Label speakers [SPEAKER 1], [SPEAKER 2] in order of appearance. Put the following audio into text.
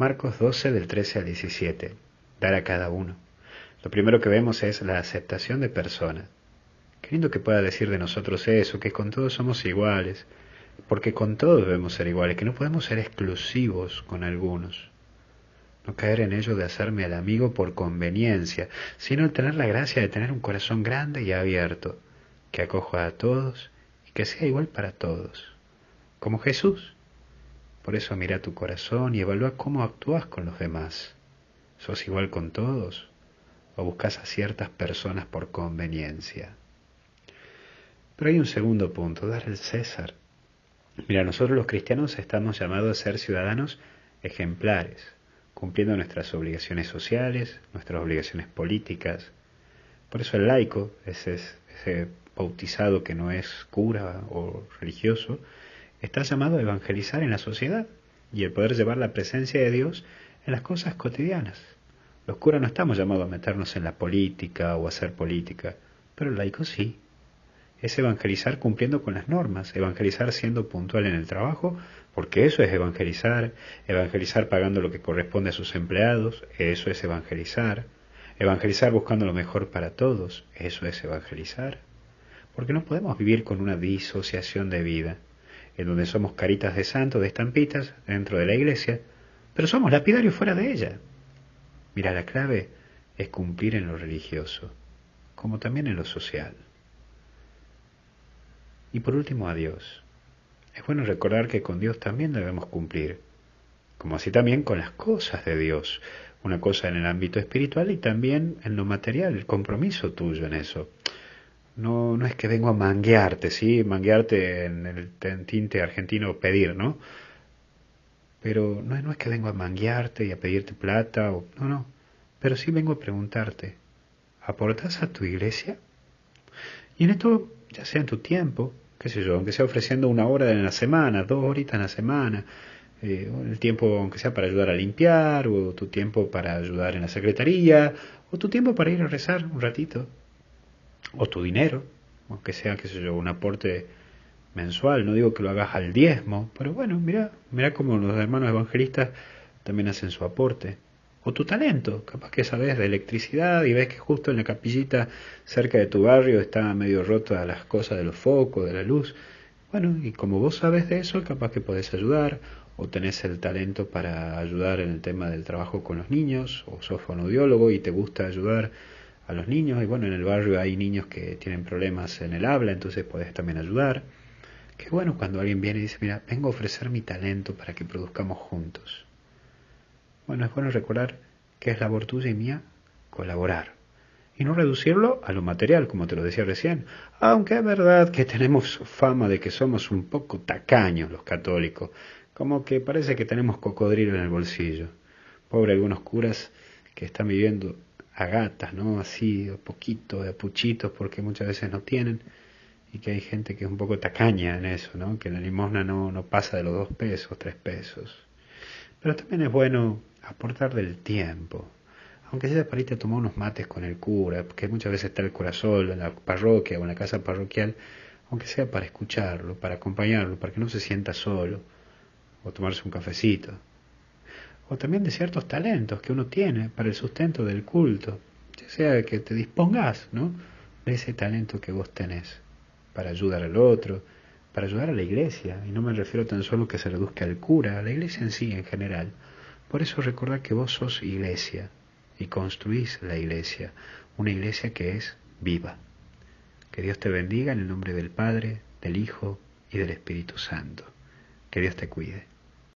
[SPEAKER 1] Marcos 12 del 13 al 17. Dar a cada uno. Lo primero que vemos es la aceptación de personas. Qué lindo que pueda decir de nosotros eso, que con todos somos iguales, porque con todos debemos ser iguales, que no podemos ser exclusivos con algunos. No caer en ello de hacerme al amigo por conveniencia, sino el tener la gracia de tener un corazón grande y abierto, que acoja a todos y que sea igual para todos, como Jesús. Por eso mira tu corazón y evalúa cómo actúas con los demás. ¿Sos igual con todos? ¿O buscas a ciertas personas por conveniencia? Pero hay un segundo punto, dar el César. Mira, nosotros los cristianos estamos llamados a ser ciudadanos ejemplares, cumpliendo nuestras obligaciones sociales, nuestras obligaciones políticas. Por eso el laico, ese, ese bautizado que no es cura o religioso, está llamado a evangelizar en la sociedad y el poder llevar la presencia de Dios en las cosas cotidianas. Los curas no estamos llamados a meternos en la política o a hacer política, pero el laico sí. Es evangelizar cumpliendo con las normas, evangelizar siendo puntual en el trabajo, porque eso es evangelizar, evangelizar pagando lo que corresponde a sus empleados, eso es evangelizar, evangelizar buscando lo mejor para todos, eso es evangelizar, porque no podemos vivir con una disociación de vida, en donde somos caritas de santos, de estampitas, dentro de la iglesia, pero somos lapidarios fuera de ella. Mira, la clave es cumplir en lo religioso, como también en lo social. Y por último, a Dios. Es bueno recordar que con Dios también debemos cumplir, como así también con las cosas de Dios, una cosa en el ámbito espiritual y también en lo material, el compromiso tuyo en eso. No, no es que vengo a manguearte, ¿sí? Manguearte en el tinte argentino pedir, ¿no? Pero no, no es que vengo a manguearte y a pedirte plata, o, no, no. Pero sí vengo a preguntarte, ¿aportas a tu iglesia? Y en esto, ya sea en tu tiempo, qué sé yo, aunque sea ofreciendo una hora en la semana, dos horitas en la semana, eh, el tiempo aunque sea para ayudar a limpiar, o tu tiempo para ayudar en la secretaría, o tu tiempo para ir a rezar un ratito, o tu dinero, aunque sea, qué sé yo, un aporte mensual, no digo que lo hagas al diezmo, pero bueno, mira, mira cómo los hermanos evangelistas también hacen su aporte o tu talento. Capaz que sabes de electricidad y ves que justo en la capillita cerca de tu barrio está medio rota las cosas de los focos, de la luz. Bueno, y como vos sabes de eso, capaz que podés ayudar, o tenés el talento para ayudar en el tema del trabajo con los niños, o sos fonodiólogo y te gusta ayudar a los niños, y bueno, en el barrio hay niños que tienen problemas en el habla, entonces podés también ayudar. Qué bueno cuando alguien viene y dice, mira, vengo a ofrecer mi talento para que produzcamos juntos. Bueno, es bueno recordar que es labor tuya y mía colaborar y no reducirlo a lo material, como te lo decía recién, aunque es verdad que tenemos fama de que somos un poco tacaños los católicos, como que parece que tenemos cocodrilo en el bolsillo. Pobre algunos curas que están viviendo a gatas, ¿no? Así, a poquito, de puchitos, porque muchas veces no tienen, y que hay gente que es un poco tacaña en eso, ¿no? Que la limosna no, no pasa de los dos pesos, tres pesos. Pero también es bueno aportar del tiempo, aunque sea para irte a tomar unos mates con el cura, porque muchas veces está el cura solo en la parroquia o en la casa parroquial, aunque sea para escucharlo, para acompañarlo, para que no se sienta solo, o tomarse un cafecito, o también de ciertos talentos que uno tiene para el sustento del culto, ya sea que te dispongas, ¿no? De ese talento que vos tenés para ayudar al otro, para ayudar a la iglesia, y no me refiero tan solo que se reduzca al cura, a la iglesia en sí en general, por eso recordad que vos sos iglesia y construís la iglesia, una iglesia que es viva. Que Dios te bendiga en el nombre del Padre, del Hijo y del Espíritu Santo. Que Dios te cuide.